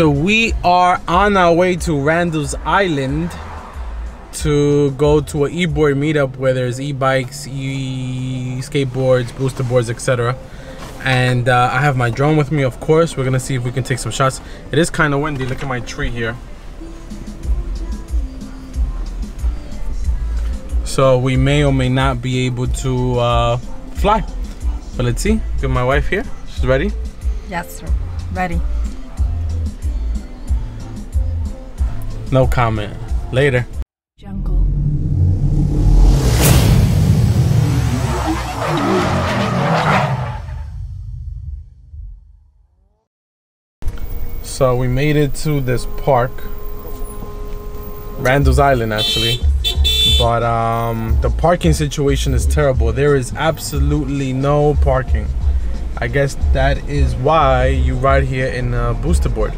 So we are on our way to Randall's Island to go to an e-board meetup where there's e-bikes, e-skateboards, Boosted boards, etc. And uh, I have my drone with me, of course. We're gonna see if we can take some shots. It is kind of windy. Look at my tree here. So we may or may not be able to uh, fly. But let's see. Get my wife here. She's ready. Yes, sir. Ready. No comment. Later. Jungle. So we made it to this park, Randall's Island actually. But um, the parking situation is terrible. There is absolutely no parking. I guess that is why you ride here in a Boosted board.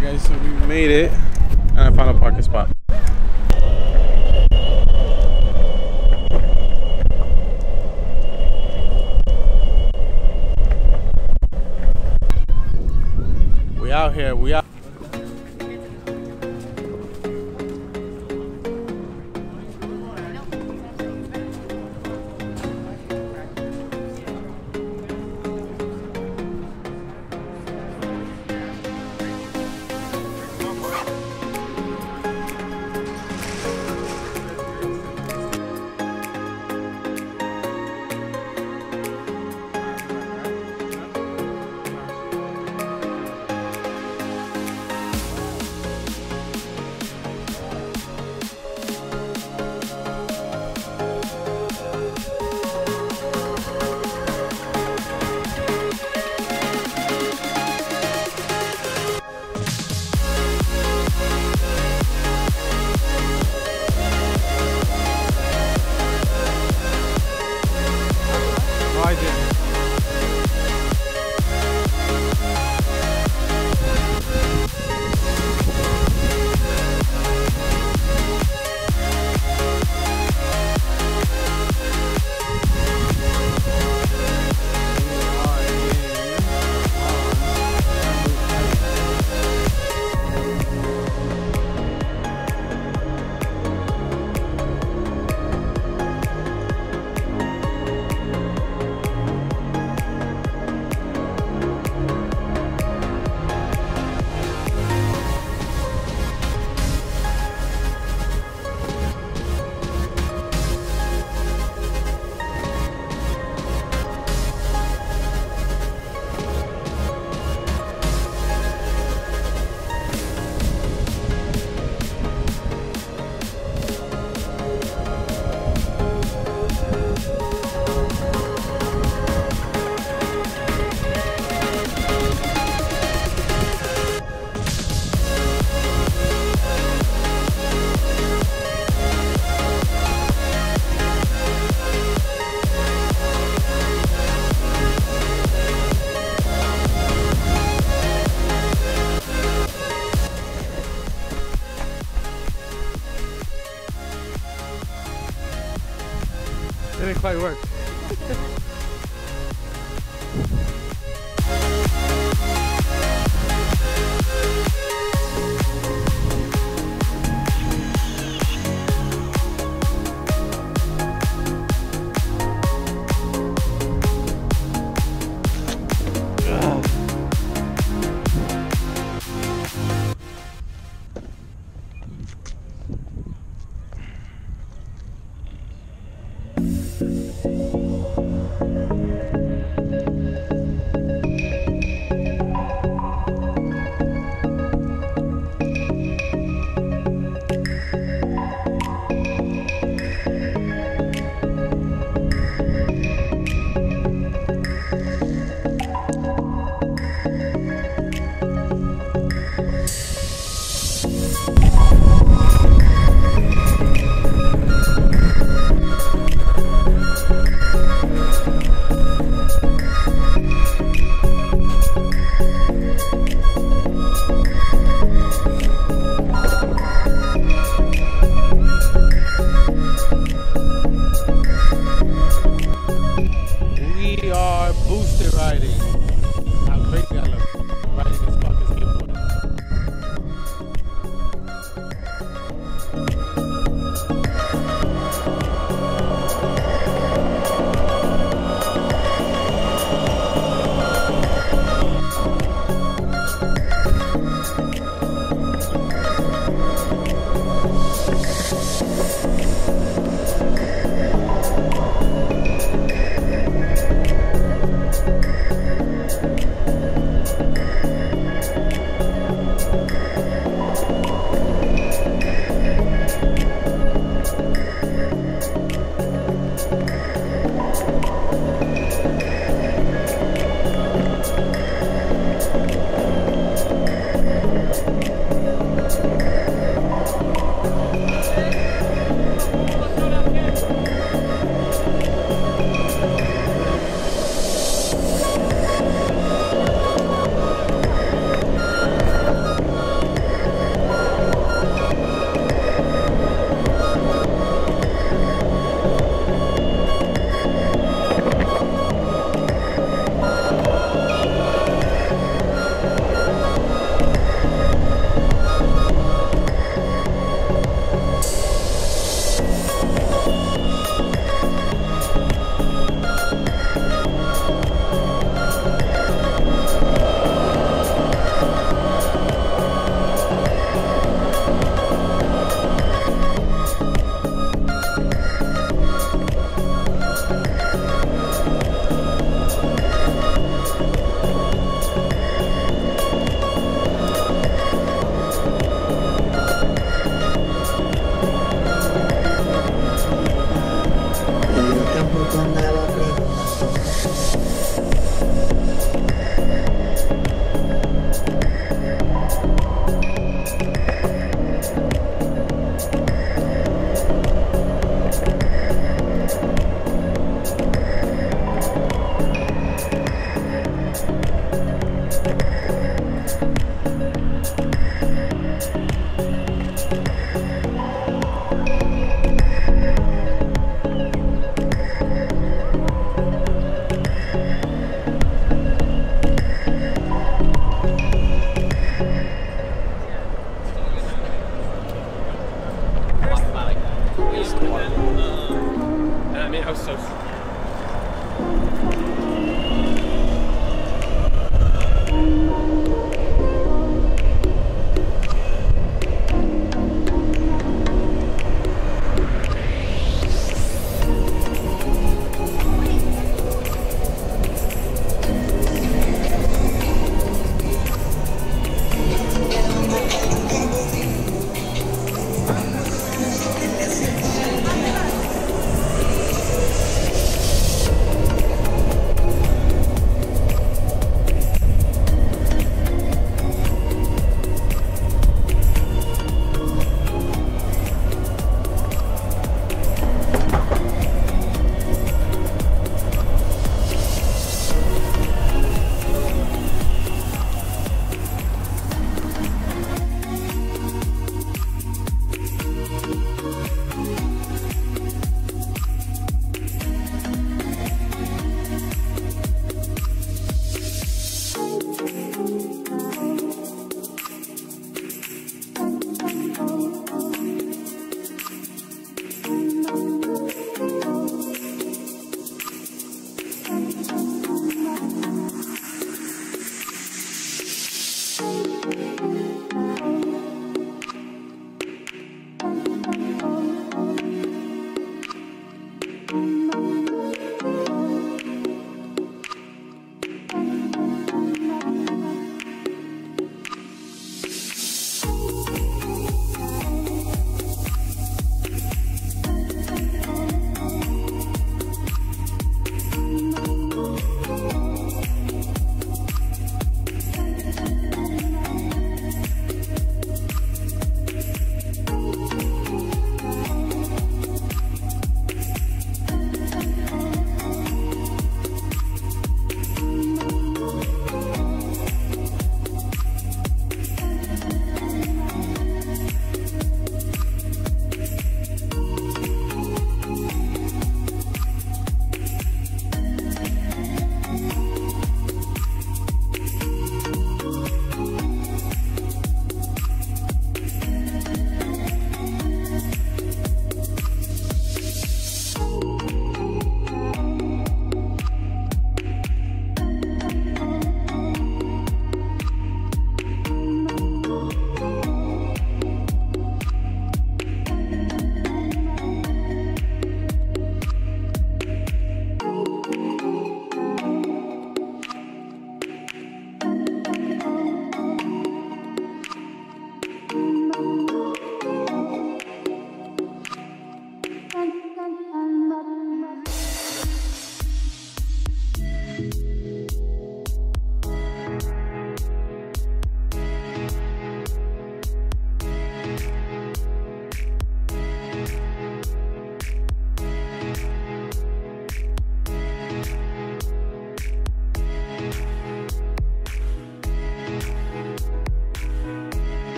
Alright guys, so we made it and I found a parking spot. We out here, we out. Joseph.